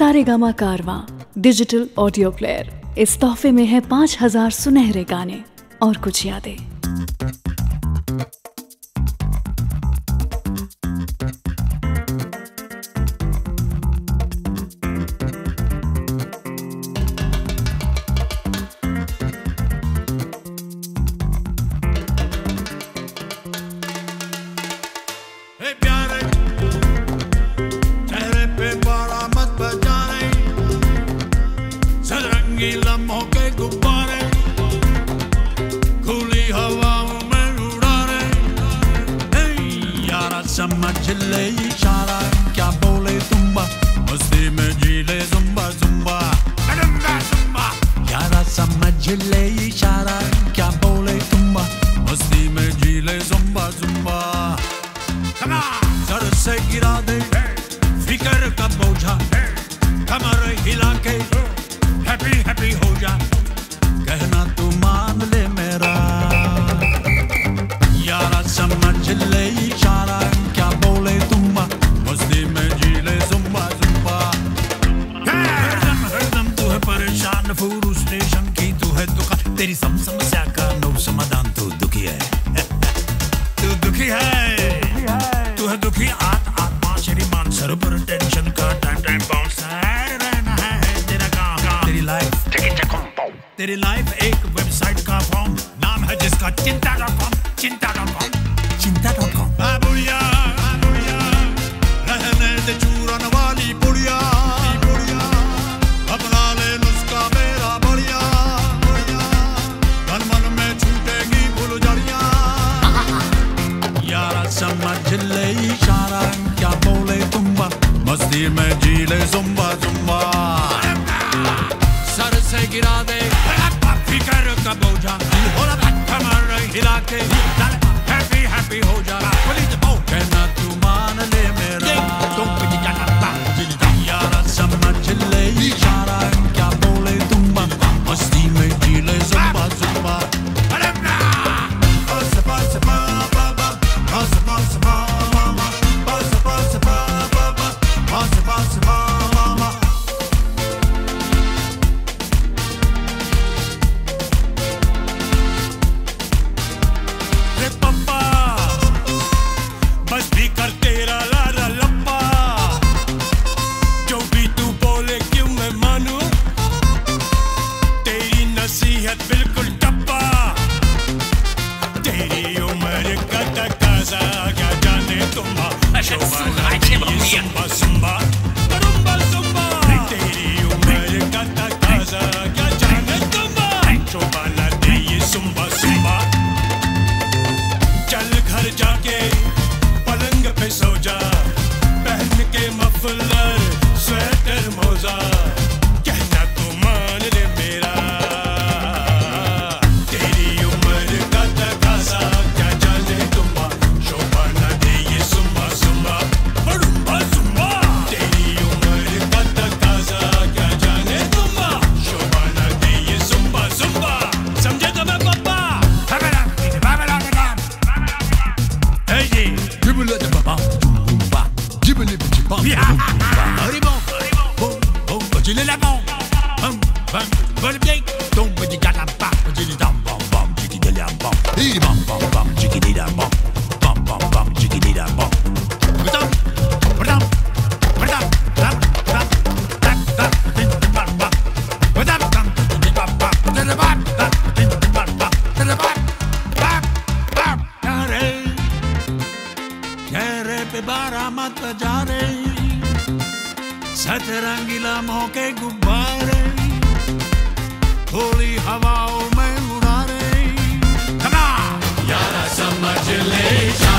सारेगामा कारवा digital audio player इस तोहफे में है पाँच हज़ार सुनहरे गाने और कुछ यादें। समझ ले इशारा क्या बोले तुम्बा? मस्ती में जी ले जुम्बा जुम्बा। क्या समझ ले इशारा। तेरी लाइफ एक वेबसाइट का फॉर्म नाम है जिसका चिंता डॉट कॉम चिंता डॉट कॉम चिंता डॉट कॉम रहने दे चूरन वाली बुढ़िया। अपना ले नुस्खा मेरा यार समझ ले इशारा क्या बोले तुम मस्ती में जी ले जुम्बा जुम्बा। सर से गिरा दे Kaboja, the whole of that camera, he like it. la lapin नाचे रंगीला मौके गुब्बारे थोड़ी हवाओं में उड़ा रही समझ ले। जा